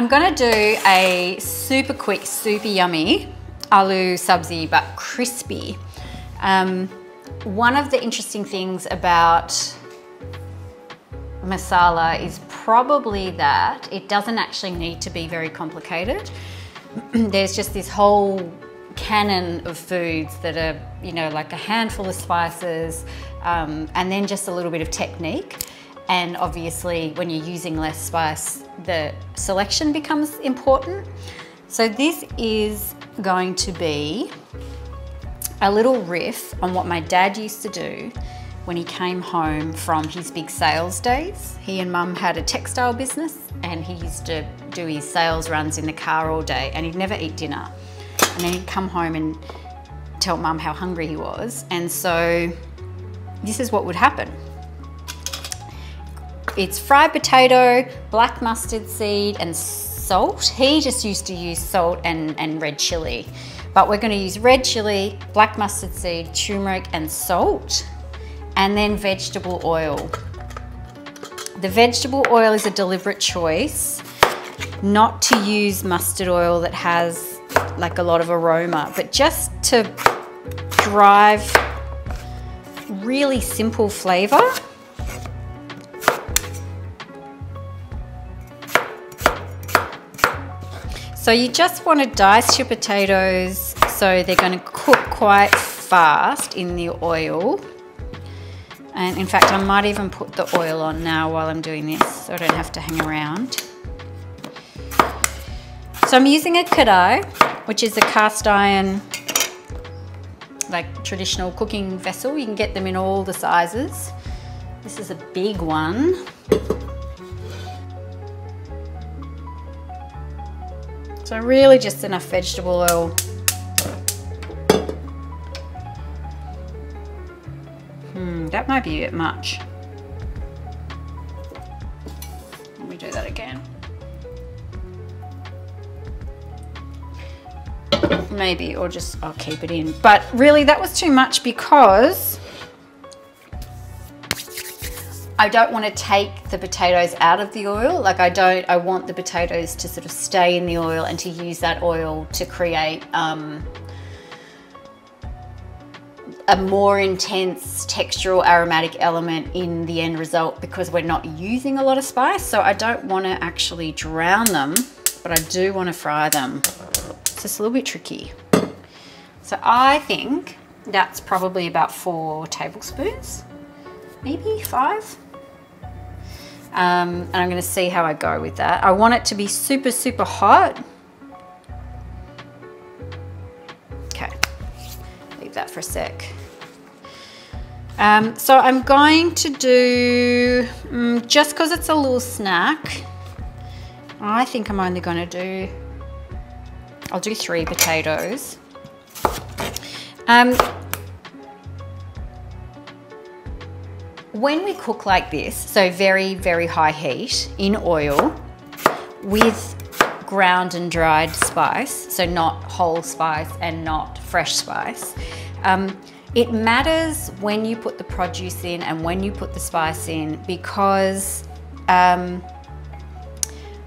I'm gonna do a super quick, super yummy aloo sabzi, but crispy. Um, one of the interesting things about masala is probably that it doesn't actually need to be very complicated. There's just this whole canon of foods that are, you know, like a handful of spices um, and then just a little bit of technique. And obviously, when you're using less spice, the selection becomes important. So, this is going to be a little riff on what my dad used to do when he came home from his big sales days. He and mum had a textile business and he used to do his sales runs in the car all day and he'd never eat dinner. And then he'd come home and tell mum how hungry he was. And so this is what would happen. It's fried potato, black mustard seed, and salt. He just used to use salt and, and red chili. But we're going to use red chili, black mustard seed, turmeric, and salt, and then vegetable oil. The vegetable oil is a deliberate choice not to use mustard oil that has like a lot of aroma, but just to drive really simple flavor. So you just want to dice your potatoes so they're going to cook quite fast in the oil. And in fact, I might even put the oil on now while I'm doing this so I don't have to hang around. So I'm using a kadai, which is a cast iron, like traditional cooking vessel. You can get them in all the sizes. This is a big one. So really just enough vegetable oil. Hmm, that might be a bit much. Let me do that again. Maybe, or just I'll keep it in. But really that was too much because I don't want to take the potatoes out of the oil. Like I don't, I want the potatoes to sort of stay in the oil and to use that oil to create um, a more intense textural aromatic element in the end result because we're not using a lot of spice. So I don't want to actually drown them, but I do want to fry them. It's just a little bit tricky. So I think that's probably about four tablespoons, maybe five. Um, and I'm going to see how I go with that. I want it to be super, super hot. Okay, leave that for a sec. Um, so I'm going to do, um, just because it's a little snack, I think I'm only going to do, I'll do three potatoes. When we cook like this, so very, very high heat in oil with ground and dried spice, so not whole spice and not fresh spice, um, it matters when you put the produce in and when you put the spice in because um,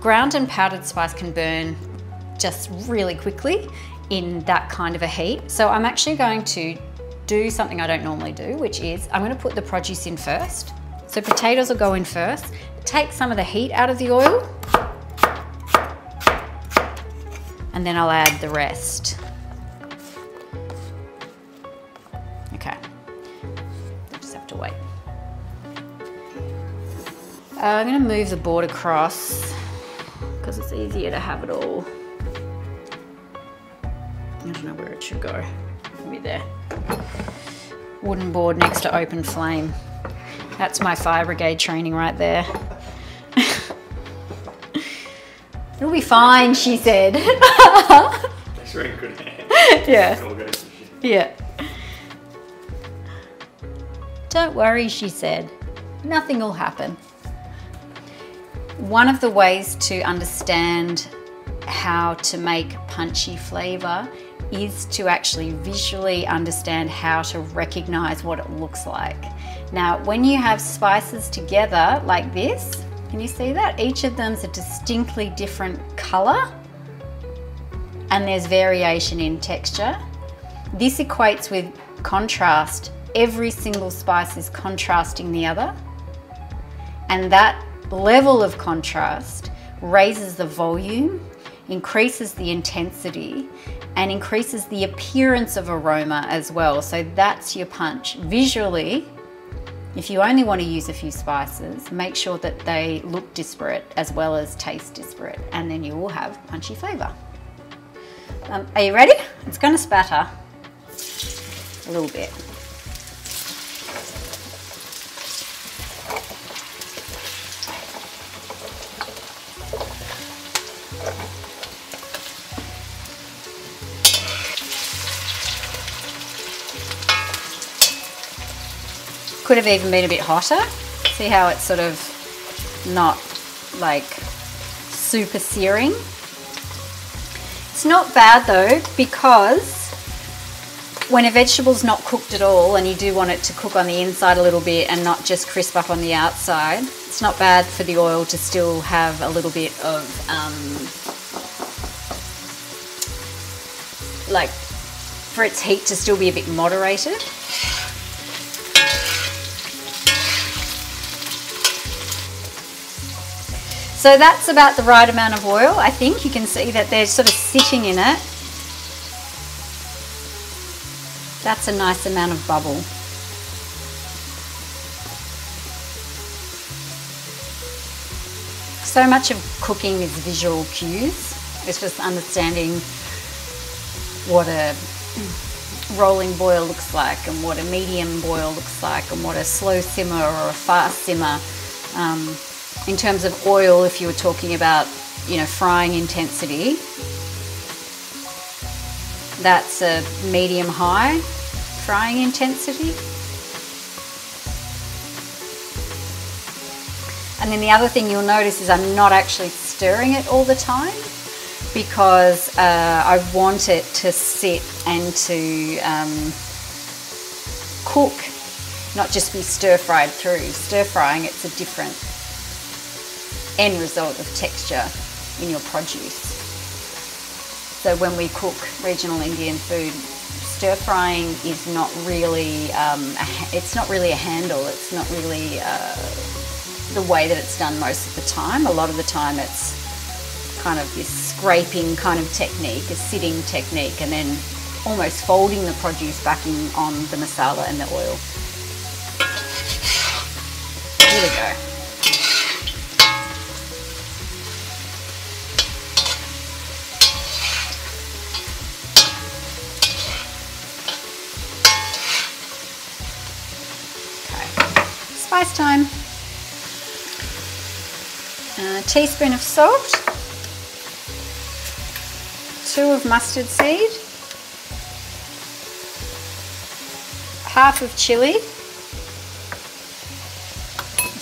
ground and powdered spice can burn just really quickly in that kind of a heat. So I'm actually going to do something I don't normally do, which is I'm gonna put the produce in first. So potatoes will go in first, take some of the heat out of the oil, and then I'll add the rest. Okay, I just have to wait. Uh, I'm gonna move the board across because it's easier to have it all. I don't know where it should go. Maybe there wooden board next to open flame. That's my fire brigade training right there. It'll be fine, she said. That's very good yeah. Yeah. Don't worry, she said. Nothing will happen. One of the ways to understand how to make punchy flavour is to actually visually understand how to recognize what it looks like. Now, when you have spices together like this, Can you see that? Each of them's a distinctly different color and there's variation in texture. This equates with contrast. Every single spice is contrasting the other. And that level of contrast raises the volume, increases the intensity, and increases the appearance of aroma as well. So that's your punch. Visually, if you only want to use a few spices, make sure that they look disparate as well as taste disparate, and then you will have punchy flavour. Um, are you ready? It's going to spatter a little bit. Could have even been a bit hotter. See how it's sort of not like super searing. It's not bad though because when a vegetable's not cooked at all and you do want it to cook on the inside a little bit and not just crisp up on the outside, it's not bad for the oil to still have a little bit of um, like for its heat to still be a bit moderated. So that's about the right amount of oil. I think you can see that they're sort of sitting in it. That's a nice amount of bubble. So much of cooking is visual cues. It's just understanding what a rolling boil looks like and what a medium boil looks like and what a slow simmer or a fast simmer um, in terms of oil, if you were talking about, you know, frying intensity, that's a medium high frying intensity. And then the other thing you'll notice is I'm not actually stirring it all the time because uh, I want it to sit and to um, cook, not just be stir fried through. Stir frying, it's a different end result of texture in your produce. So when we cook regional Indian food, stir frying is not really um, a, it's not really a handle. It's not really uh, the way that it's done most of the time. A lot of the time, it's kind of this scraping kind of technique, a sitting technique, and then almost folding the produce back in on the masala and the oil. Here we go. Spice time. A teaspoon of salt, two of mustard seed, half of chili, a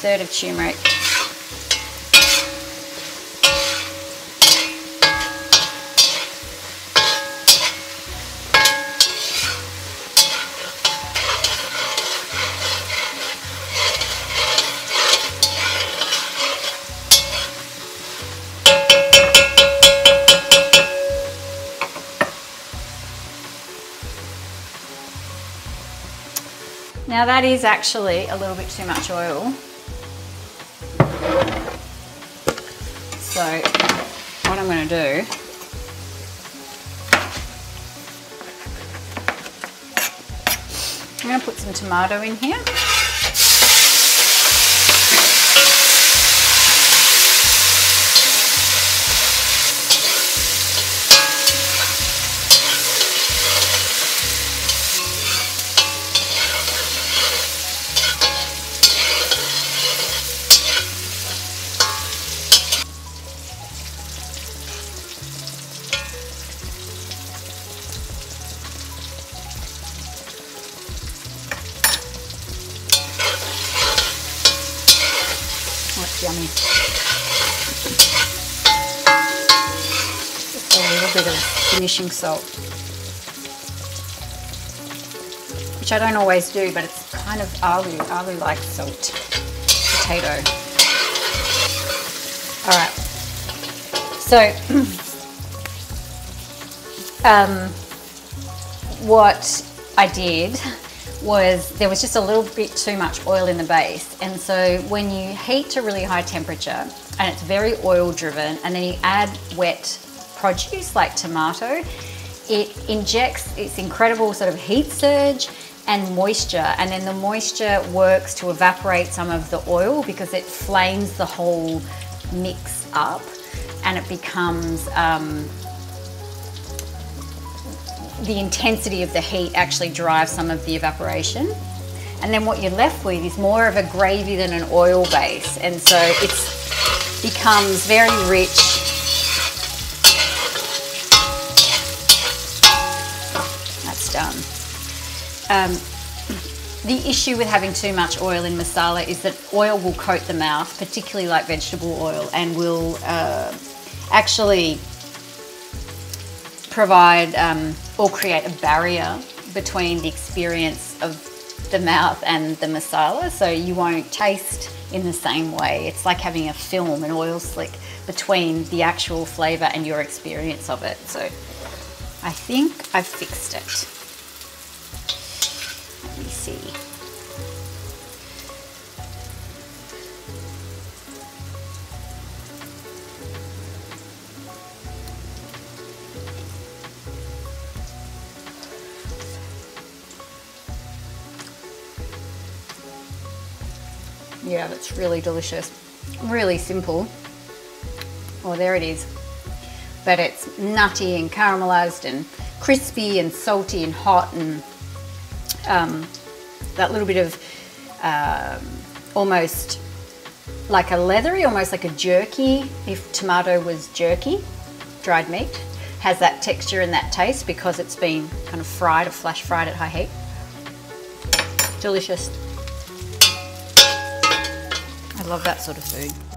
third of turmeric. That is actually a little bit too much oil. So what I'm going to do I'm going to put some tomato in here. Yummy. Just a little bit of finishing salt. Which I don't always do, but it's kind of. Aloo likes salt. Potato. All right. So, um, what I did was there was just a little bit too much oil in the base. And so when you heat to really high temperature and it's very oil driven and then you add wet produce like tomato, it injects its incredible sort of heat surge and moisture and then the moisture works to evaporate some of the oil because it flames the whole mix up and it becomes um, the intensity of the heat actually drives some of the evaporation. And then what you're left with is more of a gravy than an oil base. And so it becomes very rich. That's done. Um, the issue with having too much oil in masala is that oil will coat the mouth, particularly like vegetable oil, and will uh, actually provide um, or create a barrier between the experience of the mouth and the masala so you won't taste in the same way. It's like having a film, an oil slick between the actual flavour and your experience of it. So I think I've fixed it. Let me see. Yeah, that's really delicious. Really simple. Oh, there it is. But it's nutty and caramelized and crispy and salty and hot and um, that little bit of um, almost like a leathery, almost like a jerky, if tomato was jerky, dried meat, has that texture and that taste because it's been kind of fried or flash fried at high heat. Delicious love that sort of food.